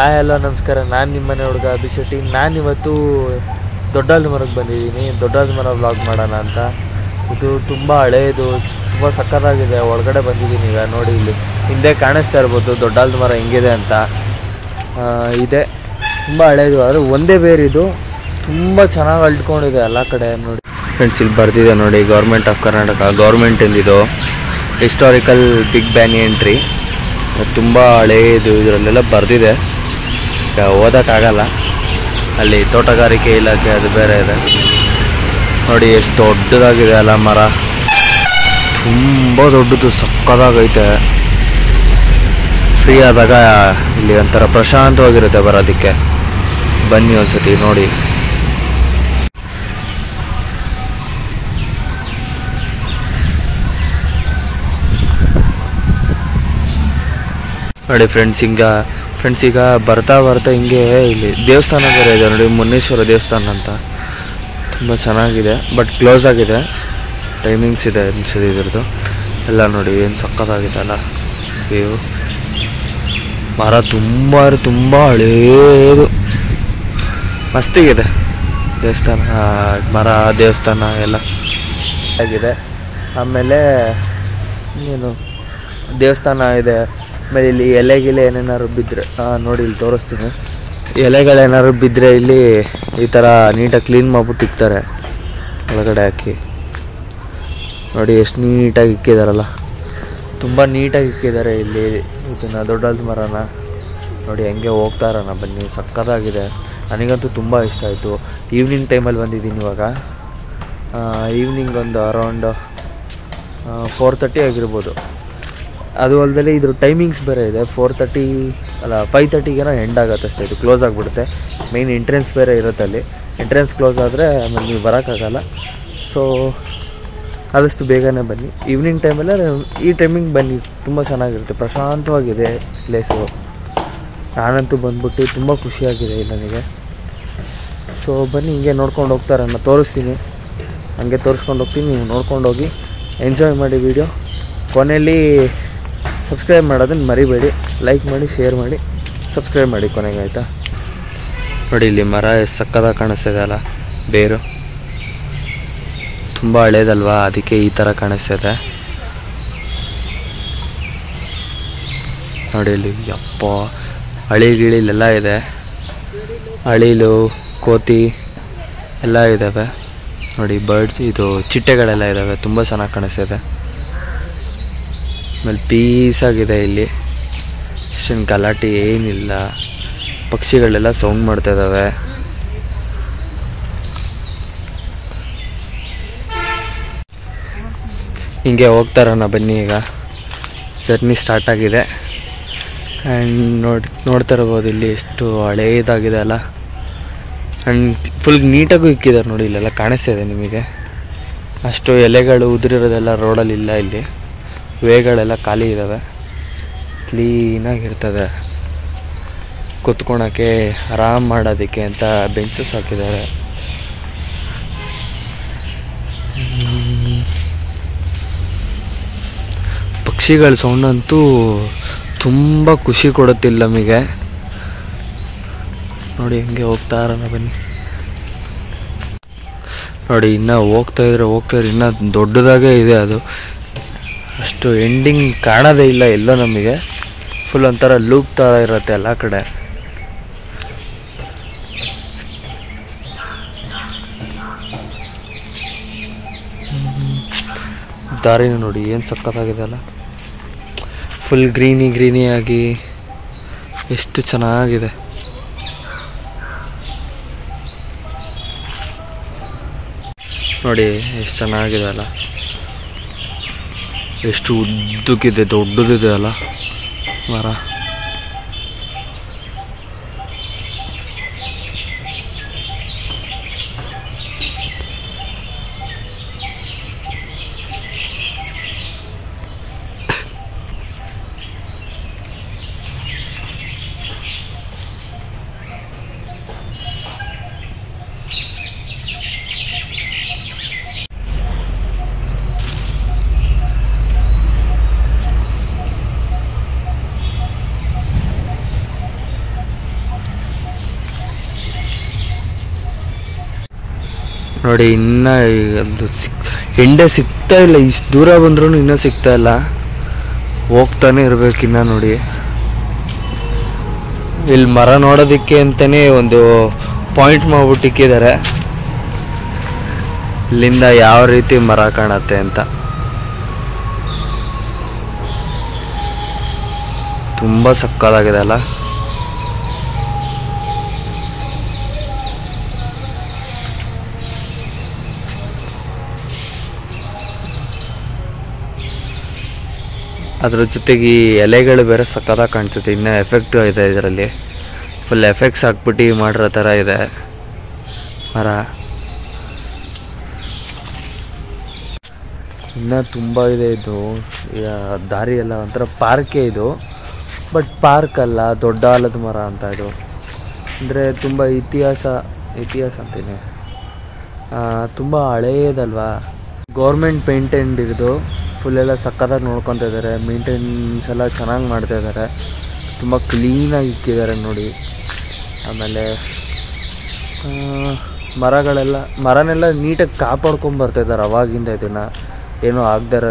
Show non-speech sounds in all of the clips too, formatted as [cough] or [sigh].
Hi, hello, ನಮಸ್ಕಾರ. ನಾನು ನಿಮ್ಮನೆ ಹುಡುಗ ಅಭಿಶೆಟ್ಟಿ ನಾನಿವತ್ತು ದೊಡ್ಡಲ್ ಮರಕ್ಕೆ ಬಂದಿದ್ದೀನಿ. ದೊಡ್ಡಲ್ ಮರ ವ್ಲಾಗ್ ಮಾಡೋಣ ಅಂತ. ಇದು ತುಂಬ ಹಳೆಯದು ತುಂಬ ಸಕ್ಕತ್ತಾಗಿದೆ. ಒಳಗಡೆ ಬಂದಿದ್ದೀನಿ ಈಗ, ನೋಡಿ ಇಲ್ಲಿ. ಹಿಂದೆ ಕಾಣಿಸ್ತಾ ಇರ್ಬೋದು ದೊಡ್ಡಲ್ ಮರ ಹೆಂಗಿದೆ ಅಂತ. ಇದೆ. ತುಂಬ ಹಳೆಯದು ಆದರೆ ಒಂದೇ ಬೇರಿದು. ತುಂಬ ಚೆನ್ನಾಗಿ ಅಲ್ಟ್ಕೊಂಡಿದೆ ಎಲ್ಲ ಕಡೆ, ನೋಡಿ. ಫ್ರೆಂಡ್ಸ್ ಇಲ್ಲಿ ಬರ್ತಿದೆ ನೋಡಿ ಗೌರ್ಮೆಂಟ್ ಆಫ್ ಕರ್ನಾಟಕ ಗೌರ್ಮೆಂಟ್ ಎಂದಿದು ಹಿಸ್ಟಾರಿಕಲ್ ಬಿಗ್ ಬ್ಯಾನಿ ಎಂಟ್ರಿ ತುಂಬ ಹಳೆಯದು ಇದರಲ್ಲೆಲ್ಲ ಬರೆದಿದೆ. ಈಗ ಓದೋಕ್ಕಾಗಲ್ಲ ಅಲ್ಲಿ ತೋಟಗಾರಿಕೆ ಇಲಾಖೆ ಅದು ಬೇರೆ ಇದೆ. ನೋಡಿ ಎಷ್ಟು ದೊಡ್ಡದಾಗಿದೆ ಅಲ್ಲ ಮರ. ತುಂಬ ದೊಡ್ಡದು, ಸಕ್ಕದಾಗೈತೆ. ಫ್ರೀ ಆದಾಗ ಇಲ್ಲಿ ಒಂಥರ ಪ್ರಶಾಂತವಾಗಿರುತ್ತೆ ಬರೋದಕ್ಕೆ. ಬನ್ನಿ ಒಂದ್ಸತಿ ನೋಡಿ. ನೋಡಿ ಫ್ರೆಂಡ್ಸ್ ಹಿಂಗ ಫ್ರೆಂಡ್ಸ್ ಈಗ ಬರ್ತಾ ಬರ್ತಾ ಹಿಂಗೆ ಇಲ್ಲಿ ದೇವಸ್ಥಾನ ಬೇರೆ ಇದೆ ನೋಡಿ, ಮುನ್ನೇಶ್ವರ ದೇವಸ್ಥಾನ ಅಂತ. ತುಂಬ ಚೆನ್ನಾಗಿದೆ ಬಟ್ ಕ್ಲೋಸ್ ಆಗಿದೆ. ಟೈಮಿಂಗ್ಸ್ ಇದೆ ಅನಿಸಿದೆ ಇದ್ರದ್ದು. ಎಲ್ಲ ನೋಡಿ, ಏನು ಸಕ್ಕತ್ತಾಗಿದೆ ಅಲ್ಲ. ವ್ಯೂ ಮರ ತುಂಬ ತುಂಬ ಹಳೇದು. ಮಸ್ತಿಗಿದೆ ದೇವಸ್ಥಾನ ಮರ, ದೇವಸ್ಥಾನ ಎಲ್ಲ ಆಗಿದೆ. ಆಮೇಲೆ ಏನು ದೇವಸ್ಥಾನ ಇದೆ. ಆಮೇಲೆ ಇಲ್ಲಿ ಎಲೆಗಿಲೆ ಏನೇನಾದ್ರು ಬಿದ್ದರೆ ನೋಡಿ ಇಲ್ಲಿ ತೋರಿಸ್ತೀನಿ. ಎಲೆಗಳೇನಾದ್ರು ಬಿದ್ದರೆ ಇಲ್ಲಿ ಈ ಥರ ನೀಟಾಗಿ ಕ್ಲೀನ್ ಮಾಡ್ಬಿಟ್ಟು ಇಕ್ತಾರೆ. ಒಳಗಡೆ ಹಾಕಿ. ನೋಡಿ ಎಷ್ಟು ನೀಟಾಗಿ ಇಕ್ಕಿದಾರಲ್ಲ. ತುಂಬ ನೀಟಾಗಿ ಇಕ್ಕಿದ್ದಾರೆ ಇಲ್ಲಿ ಇದನ್ನು ದೊಡ್ಡದ ಮರನ. ನೋಡಿ ಹೆಂಗೆ ಹೋಗ್ತಾ ಇರೋಣ ಬನ್ನಿ, ಸಕ್ಕತ್ತಾಗಿದೆ. ನನಗಂತೂ ತುಂಬ ಇಷ್ಟ ಆಯಿತು. ಈವ್ನಿಂಗ್ ಟೈಮಲ್ಲಿ ಬಂದಿದ್ದೀನಿ ಇವಾಗ. ಈವ್ನಿಂಗ್ ಒಂದು ಅರೌಂಡ್ ಫೋರ್ ತರ್ಟಿ ಆಗಿರ್ಬೋದು. ಅದು ಅಲ್ಲದೆ ಇದ್ರ ಟೈಮಿಂಗ್ಸ್ ಬೇರೆ ಇದೆ. ಫೋರ್ ತರ್ಟಿ ಅಲ್ಲ ಫೈವ್ ತರ್ಟಿಗೇನೋ ಎಂಡ್ ಆಗುತ್ತೆ ಅಷ್ಟೇ. ಇದು ಕ್ಲೋಸ್ ಆಗಿಬಿಡುತ್ತೆ. ಮೇಯ್ನ್ ಎಂಟ್ರೆನ್ಸ್ ಬೇರೆ ಇರುತ್ತೆ ಅಲ್ಲಿ. ಎಂಟ್ರೆನ್ಸ್ ಕ್ಲೋಸ್ ಆದರೆ ಆಮೇಲೆ ನೀವು ಬರೋಕ್ಕಾಗಲ್ಲ. ಸೊ ಆದಷ್ಟು ಬೇಗನೆ ಬನ್ನಿ. ಈವ್ನಿಂಗ್ ಟೈಮಲ್ಲೇ ಈ ಟೈಮಿಂಗ್ ಬನ್ನಿ. ತುಂಬ ಚೆನ್ನಾಗಿರುತ್ತೆ. ಪ್ರಶಾಂತವಾಗಿದೆ ಪ್ಲೇಸು ನಾನಂತೂ ಬಂದ್ಬಿಟ್ಟು ತುಂಬ ಖುಷಿಯಾಗಿದೆ ಇಲ್ಲಿ ನನಗೆ. ಸೊ ಬನ್ನಿ, ಹಿಂಗೆ ನೋಡ್ಕೊಂಡು ಹೋಗ್ತಾರೆ. ನಾನು ತೋರಿಸ್ತೀನಿ. ಹಂಗೆ ತೋರಿಸ್ಕೊಂಡು ಹೋಗ್ತೀನಿ. ನೀವು ನೋಡ್ಕೊಂಡು ಹೋಗಿ. ಎಂಜಾಯ್ ಮಾಡಿ ವಿಡಿಯೋ ಕೊನೆಯಲ್ಲಿ ಸಬ್ಸ್ಕ್ರೈಬ್ ಮಾಡೋದನ್ನು ಮರಿಬೇಡಿ. ಲೈಕ್ ಮಾಡಿ ಶೇರ್ ಮಾಡಿ. ಸಬ್ಸ್ಕ್ರೈಬ್ ಮಾಡಿ ಕೊನೆಗೆ ಆಯಿತಾ? ನೋಡಿ ಇಲ್ಲಿ ಮರ ಸಕ್ಕದಾಗಿ ಕಾಣಿಸ್ತಿದೆ ಅಲ್ಲ, ಬೇರು. ತುಂಬ ಹಳೇದಲ್ವಾ, ಅದಕ್ಕೆ ಈ ಥರ ಕಾಣಿಸ್ತಿದೆ. ನೋಡಿ ಇಲ್ಲಿ, ಯಪ್ಪ, ಹಳಿ ಗಿಳಿಲೆಲ್ಲ ಇದೆ. ಅಳಿಲು ಕೋತಿ ಎಲ್ಲ ಇದ್ದಾವೆ ನೋಡಿ ಬರ್ಡ್ಸ್ ಇದು ಚಿಟ್ಟೆಗಳೆಲ್ಲ ಇದ್ದಾವೆ ತುಂಬ ಚೆನ್ನಾಗಿ ಕಾಣಿಸ್ತಿದೆ. ಆಮೇಲೆ ಪೀಸಾಗಿದೆ ಇಲ್ಲಿ. ಅಷ್ಟೇನು ಗಲಾಟೆ ಏನಿಲ್ಲ. ಪಕ್ಷಿಗಳೆಲ್ಲ ಸೌಂಡ್ ಮಾಡ್ತಾ ಇದ್ದಾವೆ ಹಿಂಗೆ ಹೋಗ್ತಾರಣ್ಣ ಬನ್ನಿ ಈಗ. ಜರ್ನಿ ಸ್ಟಾರ್ಟ್ ಆಗಿದೆ. ಆ್ಯಂಡ್ ನೋಡಿ, ನೋಡ್ತಾ ಇರ್ಬೋದು ಇಲ್ಲಿ ಎಷ್ಟು ಹಳೇದಾಗಿದೆ ಅಲ್ಲ. ಆ್ಯಂಡ್ ಫುಲ್ ನೀಟಾಗೂ ಇಕ್ಕಿದ್ದಾರೆ ನೋಡಿ ಇಲ್ಲೆಲ್ಲ ಕಾಣಿಸ್ತಾ ಇದೆ ನಿಮಗೆ. ಅಷ್ಟು ಎಲೆಗಳು ಉದುರಿರೋದೆಲ್ಲ ರೋಡಲ್ಲಿ ಇಲ್ಲ ಇಲ್ಲಿ. ವೇಗಳೆಲ್ಲ ಖಾಲಿ ಇದ್ದಾವೆ ಕ್ಲೀನಾಗಿರ್ತದೆ ಕುತ್ಕೊಳಕ್ಕೆ ಆರಾಮ್ ಮಾಡೋದಕ್ಕೆ ಅಂತ ಬೆಂಚಸ್ ಹಾಕಿದ್ದಾರೆ. ಪಕ್ಷಿಗಳ ಸೌಂಡ್ ಅಂತೂ ತುಂಬ ಖುಷಿ ಕೊಡುತ್ತಿಲ್ಲ ನಮಗೆ. ನೋಡಿ ಹೆಂಗೆ ಹೋಗ್ತಾ ಇರೋಣ ಬನ್ನಿ. ನೋಡಿ ಇನ್ನೂ ಹೋಗ್ತಾ ಇದ್ರೆ ಹೋಗ್ತಾ ಇದ್ರೆ ಇನ್ನೂ ದೊಡ್ಡದಾಗೇ ಇದೆ ಅದು. ಅಷ್ಟು ಎಂಡಿಂಗ್ ಕಾಣೋದೇ ಇಲ್ಲ ಎಲ್ಲೋ ನಮಗೆ. ಫುಲ್ ಒಂಥರ ಲೂಪ್ ಥರ ಇರುತ್ತೆ ಎಲ್ಲ ಕಡೆ. ದಾರಿನ ನೋಡಿ ಏನು ಸಕ್ಕತ್ತಾಗಿದೆ ಅಲ್ಲ. ಫುಲ್ ಗ್ರೀನಿ ಗ್ರೀನಿ ಆಗಿ ಎಷ್ಟು ಚೆನ್ನಾಗಿದೆ. ನೋಡಿ ಎಷ್ಟು ಚೆನ್ನಾಗಿದೆ ಅಲ್ಲ. ಎಷ್ಟು ಉದ್ದಕ್ಕಿದೆ ದೊಡ್ಡದಿದೆ ಅಲ್ಲ. ಮರ. ನೋಡಿ, ಇನ್ನೂ ಅದು ಸಿಕ್ ಎಂಡೆ ಸಿಗ್ತಾ ಇಲ್ಲ. ಇಷ್ಟು ದೂರ ಬಂದ್ರೂ ಇನ್ನೂ ಸಿಗ್ತಾ ಇಲ್ಲ. ಹೋಗ್ತಾನೆ ಇರಬೇಕಿನ್ನ ನೋಡಿ. ಇಲ್ಲಿ ಮರ ನೋಡೋದಕ್ಕೆ ಅಂತಲೇ ಒಂದು ಪಾಯಿಂಟ್ ಮಾಡ್ಬಿಟ್ಟಿಕ್ಕಿದ್ದಾರೆ ಇಲ್ಲಿಂದ ಯಾವ ರೀತಿ ಮರ ಕಾಣತ್ತೆ ಅಂತ. ತುಂಬ ಸಕ್ಕದಾಗಿದೆ ಅಲ್ಲ. ಅದ್ರ ಜೊತೆಗೆ ಈ ಎಲೆಗಳು ಬೇರೆ ಸಕ್ಕತ್ತಾಗಿ ಕಾಣಿಸುತ್ತೆ ಇನ್ನೂ ಎಫೆಕ್ಟ್ ಇದೆ ಇದರಲ್ಲಿ. ಫುಲ್ ಎಫೆಕ್ಟ್ಸ್ ಹಾಕ್ಬಿಟ್ಟು ಮಾಡಿರೋ ಥರ ಇದೆ. ಮರ. ಇನ್ನೂ ತುಂಬ ಇದೆ ಇದು. ದಾರಿ ಎಲ್ಲ ಒಂಥರ ಪಾರ್ಕೇ ಇದು. ಬಟ್ ಪಾರ್ಕ್ ಅಲ್ಲ, ದೊಡ್ಡ ಆಲದ ಮರ ಅಂತ ಇದು. ಅಂದರೆ ತುಂಬ ಇತಿಹಾಸ ಇತಿಹಾಸ ಅಂತೀನಿ. ತುಂಬ ಹಳೆಯದಲ್ವಾ ಗೌರ್ಮೆಂಟ್ ಪೇಂಟೆಂಡ್ ಇದು ಫುಲ್ ಎಲ್ಲ ಸಕ್ಕತ್ತಾಗಿ ನೋಡ್ಕೊತಾ ಇದ್ದಾರೆ ಮೇಂಟೆನೆನ್ಸ್ ಎಲ್ಲ ಚೆನ್ನಾಗಿ ಮಾಡ್ತಾ ಇದ್ದಾರೆ ತುಂಬ ಕ್ಲೀನಾಗಿ ಇಕ್ಕಿದ್ದಾರೆ ನೋಡಿ. ಆಮೇಲೆ ಮರಗಳೆಲ್ಲ, ಮರನೆಲ್ಲ ನೀಟಾಗಿ ಕಾಪಾಡ್ಕೊಂಡು ಬರ್ತಾ ಇದ್ದಾರೆ ಅವಾಗಿಂದ ಇದನ್ನು. ಏನೂ ಆಗದೇ ಇರೋ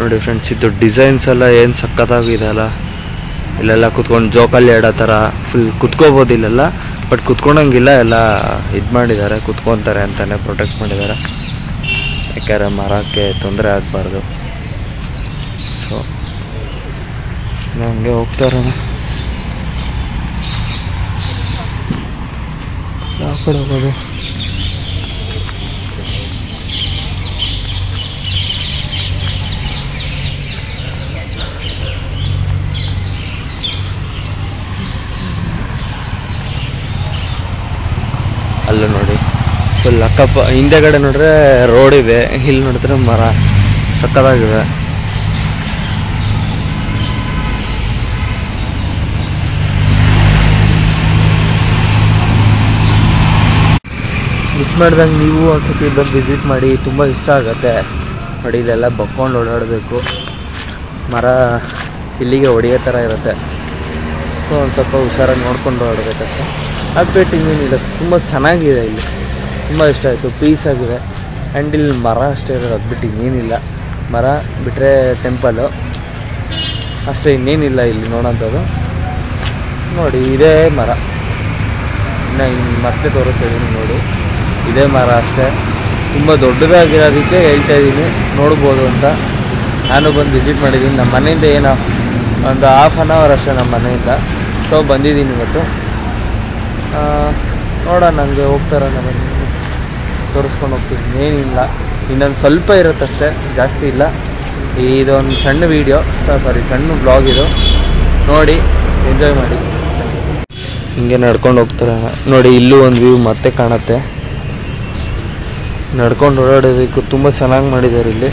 ನೋಡಿ ಫ್ರೆಂಡ್ಸ್ ಇದು ಡಿಸೈನ್ಸ್ ಎಲ್ಲ ಏನು ಸಖತ್ತಾಗಿದೆ ಅಲ್ಲ? ಇಲ್ಲೆಲ್ಲ ಕುತ್ಕೊಂಡು ಜೋಕಾಲಿ ಆಡೋ ಥರ ಫುಲ್ ಕುತ್ಕೋಬೋದು ಇಲ್ಲೆಲ್ಲ ಬಟ್ ಕುತ್ಕೊಳಂಗಿಲ್ಲ ಎಲ್ಲ ಇದು ಮಾಡಿದ್ದಾರೆ, ಕುತ್ಕೊತಾರೆ ಅಂತಲೇ ಪ್ರೊಟೆಕ್ಟ್ ಮಾಡಿದ್ದಾರೆ. ಯಾಕೆಂದರೆ ಮರಕ್ಕೆ ತೊಂದರೆ ಆಗಬಾರ್ದು. ಸೊ ನಂಗೆ ಹೋಗ್ತಾ ಇರೋಣ. ಯಾವ ಕಡೆ ಹೋಗೋದು? ಅಲ್ಲೂ ನೋಡಿ. ಫುಲ್ ಅಕ್ಕಪ್ಪ, ಹಿಂದೆಗಡೆ ನೋಡಿದ್ರೆ ರೋಡ್ ಇದೆ ಇಲ್ಲಿ ನೋಡಿದ್ರೆ ಮರ ಸಕ್ಕದಾಗಿದೆ ಮಿಸ್ ಮಾಡ್ದಂಗೆ ನೀವು ಒಂದ್ಸತಿ ಬಂದು ವಿಸಿಟ್ ಮಾಡಿ, ತುಂಬ ಇಷ್ಟ ಆಗುತ್ತೆ. ನೋಡಿ, ಇದೆಲ್ಲ ಬಕ್ಕೊಂಡು ಓಡಾಡಬೇಕು. ಮರ ಇಲ್ಲಿಗೆ ಹೊಡೆಯೋ ಥರ ಇರುತ್ತೆ. ಸೊ ಒಂದು ಸ್ವಲ್ಪ ಹುಷಾರಾಗಿ ನೋಡ್ಕೊಂಡು ಓಡಬೇಕಷ್ಟೆ ಅದು ಬಿಟ್ಟು ಇನ್ನೇನಿಲ್ಲ ತುಂಬ ಚೆನ್ನಾಗಿದೆ ಇಲ್ಲಿ. ತುಂಬ ಇಷ್ಟ ಆಯಿತು. ಆಗಿದೆ. ಆ್ಯಂಡ್ ಇಲ್ಲಿ ಮರ ಅಷ್ಟೇ ಇರೋದು. ಅದ್ಬಿಟ್ಟು ಇನ್ನೇನಿಲ್ಲ. ಮರ ಬಿಟ್ಟರೆ ಟೆಂಪಲು ಅಷ್ಟೇ ಇನ್ನೇನಿಲ್ಲ ಇಲ್ಲಿ ನೋಡೋಂಥದ್ದು. ನೋಡಿ, ಇದೇ ಮರ. ಇನ್ನು ಇನ್ನು ಮತ್ತೆ ತೋರಿಸ್ತಿದ್ದೀನಿ ನೋಡಿ. ಇದೇ ಮರ ಅಷ್ಟೇ. ತುಂಬ ದೊಡ್ಡದಾಗಿರೋದಕ್ಕೆ ಹೇಳ್ತಾ ಇದ್ದೀನಿ. ನೋಡ್ಬೋದು ಅಂತ. ನಾನು ಬಂದು ವಿಸಿಟ್ ಮಾಡಿದ್ದೀನಿ. ನಮ್ಮ ಮನೆಯಿಂದ ಏನೋ ಒಂದು ಹಾಫ್ ಆನ್ ಅವರ್ ಅಷ್ಟೇ ನಮ್ಮ ಮನೆಯಿಂದ. ಸೊ ಬಂದಿದ್ದೀನಿ ಇವತ್ತು. ನೋಡೋಣ ನನಗೆ ಹೋಗ್ತಾರ ನಾನು ತೋರಿಸ್ಕೊಂಡು ಹೋಗ್ತೀನಿ. ಏನಿಲ್ಲ. ಇನ್ನೊಂದು ಸ್ವಲ್ಪ ಇರುತ್ತಷ್ಟೇ, ಜಾಸ್ತಿ ಇಲ್ಲ. ಇದೊಂದು ಸಣ್ಣ ವೀಡಿಯೋ ಸಾರಿ ಸಣ್ಣ ಬ್ಲಾಗ್ ಇದು. ನೋಡಿ ಎಂಜಾಯ್ ಮಾಡಿ. ಹಿಂಗೆ ನಡ್ಕೊಂಡು ಹೋಗ್ತಾರೆ. ನೋಡಿ, ಇಲ್ಲೂ ಒಂದು ವ್ಯೂ ಮತ್ತೆ ಕಾಣುತ್ತೆ. ನಡ್ಕೊಂಡು ಓಡಾಡೋದಕ್ಕೂ ತುಂಬ ಚೆನ್ನಾಗಿ ಮಾಡಿದ್ದಾರೆ ಇಲ್ಲಿ.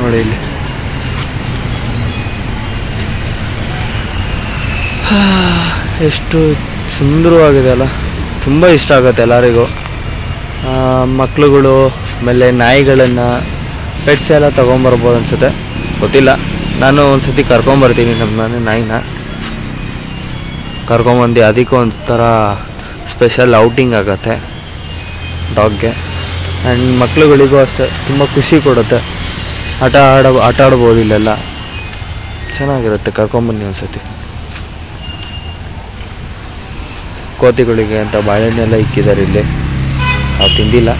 ನೋಡಿ ಇಲ್ಲಿ. [sighs] ಎಷ್ಟು ಸುಂದರವಾಗಿದೆ ಅಲ್ಲ. ತುಂಬ ಇಷ್ಟ ಆಗುತ್ತೆ ಎಲ್ಲರಿಗೂ. ಮಕ್ಳುಗಳು, ಆಮೇಲೆ ನಾಯಿಗಳನ್ನು ಪೆಟ್ಸ್ ಎಲ್ಲ ತೊಗೊಂಬರ್ಬೋದು ಅನಿಸುತ್ತೆ. ಗೊತ್ತಿಲ್ಲ. ನಾನು ಒಂದು ಸತಿ ಕರ್ಕೊಂಬರ್ತೀನಿ ನಮ್ಮ ಮನೆ ನಾಯಿನ. ಕರ್ಕೊಂಬಂದು ಅದಕ್ಕೂ ಒಂಥರ ಸ್ಪೆಷಲ್ ಔಟಿಂಗ್ ಆಗುತ್ತೆ ಡಾಗ್ಗೆ ಆ್ಯಂಡ್ ಮಕ್ಳುಗಳಿಗೂ ಅಷ್ಟೇ, ತುಂಬ ಖುಷಿ ಕೊಡುತ್ತೆ. ಆಟ ಆಡ, ಆಟ ಆಡ್ಬೋದು ಇಲ್ಲೆಲ್ಲ. ಚೆನ್ನಾಗಿರುತ್ತೆ, ಕರ್ಕೊಂಬನ್ನಿ ಒಂದ್ಸತಿ. ಕೋತಿಗಳಿಗೆ ಅಂತ ಬಾಳೆಹಣ್ಣೆಲ್ಲ ಇಕ್ಕಿದ್ದಾರೆ ಇಲ್ಲಿ. ನಾವು ತಿಂದಿಲ್ಲ.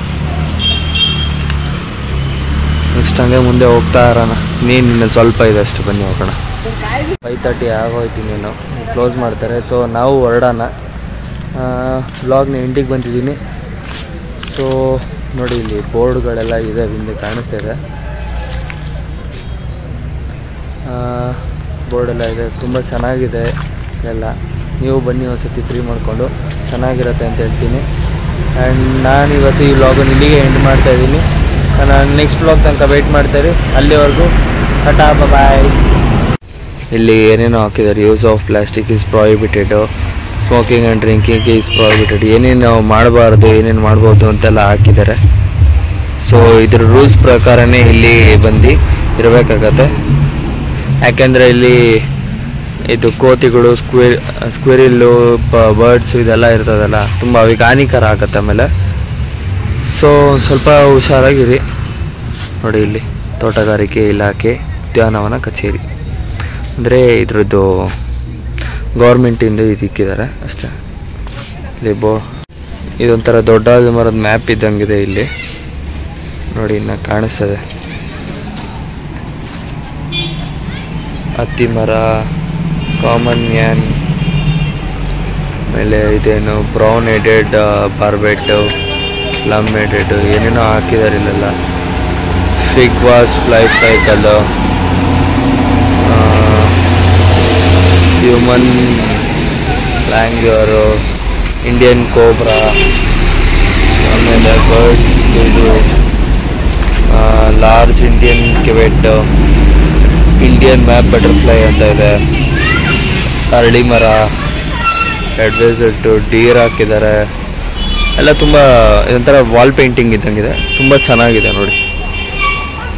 ನೆಕ್ಸ್ಟ್ ಹಂಗೆ ಮುಂದೆ ಹೋಗ್ತಾ ಇರೋಣ. ನೀನು ಇನ್ನೊಂದು ಸ್ವಲ್ಪ ಇದೆ ಅಷ್ಟು, ಬನ್ನಿ ಹೋಗೋಣ. ಫೈವ್ ತರ್ಟಿ ಆಗೋಯ್ತು ನೀನು ಕ್ಲೋಸ್ ಮಾಡ್ತಾರೆ. ಸೊ ನಾವು ಹೊರಡೋಣ. ಬ್ಲಾಗ್ನ ಇಂಡಿಗೆ ಬಂದಿದ್ದೀನಿ. ಸೊ ನೋಡಿ ಇಲ್ಲಿ ಬೋರ್ಡ್ಗಳೆಲ್ಲ ಇದೆ, ಹಿಂದೆ ಕಾಣಿಸ್ತಿದೆ ಬೋರ್ಡೆಲ್ಲ ಇದೆ. ತುಂಬ ಚೆನ್ನಾಗಿದೆ ಎಲ್ಲ. ನೀವು ಬನ್ನಿ ಒಂದ್ಸತಿ ಫ್ರೀ ಮಾಡಿಕೊಂಡು. ಚೆನ್ನಾಗಿರುತ್ತೆ ಅಂತ ಹೇಳ್ತೀನಿ. ಆ್ಯಂಡ್ ನಾನು ಇವತ್ತು ಈ ವ್ಲಾಗನ್ನು ಇಲ್ಲಿಗೆ ಎಂಡ್ ಮಾಡ್ತಾ ಇದ್ದೀನಿ. ನಾನು ನೆಕ್ಸ್ಟ್ ವ್ಲಾಗ್ ತನಕ ವೆಯ್ಟ್ ಮಾಡ್ತಾರೆ ಅಲ್ಲಿವರೆಗೂ ಟಾಟಾ ಬಾಯ್ ಇಲ್ಲಿ ಏನೇನೋ ಹಾಕಿದ್ದಾರೆ. Use of plastic is prohibited smoking and drinking is prohibited ಏನೇನು ಮಾಡಬಾರ್ದು, ಏನೇನು ಮಾಡ್ಬೋದು ಅಂತೆಲ್ಲ ಹಾಕಿದ್ದಾರೆ. ಸೊ ಇದ್ರ ರೂಲ್ಸ್ ಪ್ರಕಾರನೇ ಇಲ್ಲಿ ಬಂದು ಇರಬೇಕಾಗತ್ತೆ. ಯಾಕೆಂದರೆ ಇಲ್ಲಿ ಇದು ಕೋತಿಗಳು ಸ್ಕ್ವೇರ್ ಸ್ಕ್ವೇರಿಲ್ಲು ಬರ್ಡ್ಸ್ ಇದೆಲ್ಲ ಇರ್ತದಲ್ಲ, ತುಂಬ ಅವಿಗೆ ಹಾನಿಕರ ಆಗತ್ತೆ ಆಮೇಲೆ. ಸೊ ಸ್ವಲ್ಪ ಹುಷಾರಾಗಿರಿ. ನೋಡಿ ಇಲ್ಲಿ, ತೋಟಗಾರಿಕೆ ಇಲಾಖೆ ಉದ್ಯಾನವನ ಕಚೇರಿ. ಅಂದರೆ ಇದ್ರದ್ದು ಗೌರ್ಮೆಂಟಿಂದ ಇದು ಇಕ್ಕಿದ್ದಾರೆ ಅಷ್ಟೇ. ಇಲ್ಲಿ ಬೋ, ಇದೊಂಥರ ದೊಡ್ಡ ಮರದ ಮ್ಯಾಪ್ ಇದ್ದಂಗಿದೆ ಇಲ್ಲಿ. ನೋಡಿ, ಇನ್ನು ಕಾಣಿಸ್ತದೆ. ಹತ್ತಿ ಮರ ಕಾಮನ್ ಯಾನ್ ಆಮೇಲೆ ಇದೇನು brown headed barbet plum headed ಏನೇನೋ ಹಾಕಿದ್ದಾರೆ ಇಲ್ಲೆಲ್ಲ fig wasp life cycle human langur Indian cobra, ಆಮೇಲೆ ಬರ್ಡ್ಸ್ ಇದು large Indian civet Indian map butterfly ಅಂತ ಇದೆ. ಅರಳಿ ಮರ ಅಡ್ವೈಸಟ್ಟು ಡೀರ್ ಹಾಕಿದ್ದಾರೆ. ಎಲ್ಲ ತುಂಬ ಇದೊಂಥರ ವಾಲ್ ಪೇಂಟಿಂಗ್ ಇದ್ದಂಗಿದೆ. ತುಂಬ ಚೆನ್ನಾಗಿದೆ ನೋಡಿ.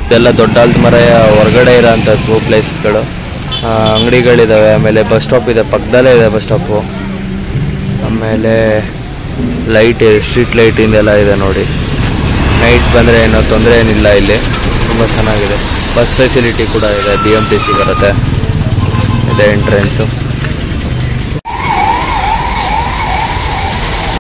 ಇದೆಲ್ಲ ದೊಡ್ಡ ಆಲ್ದ ಮರ ಹೊರಗಡೆ ಇರೋಂಥದ್ದು ಪ್ಲೇಸಸ್ಗಳು ಅಂಗಡಿಗಳಿದ್ದಾವೆ ಆಮೇಲೆ ಬಸ್ ಸ್ಟಾಪ್ ಇದೆ, ಪಕ್ಕದಲ್ಲೇ ಇದೆ ಬಸ್ ಸ್ಟಾಪು ಆಮೇಲೆ ಲೈಟ್ ಸ್ಟ್ರೀಟ್ ಲೈಟಿಂದೆಲ್ಲ ಇದೆ ನೋಡಿ. ನೈಟ್ ಬಂದರೆ ಏನೋ ತೊಂದರೆ ಏನಿಲ್ಲ ಇಲ್ಲಿ. ತುಂಬ ಚೆನ್ನಾಗಿದೆ. ಬಸ್ ಫೆಸಿಲಿಟಿ ಕೂಡ ಇದೆ ಬಿ ಎಂ ಟಿ ಸಿ ಬರುತ್ತೆ. ಇದೆ ಎಂಟ್ರೆನ್ಸು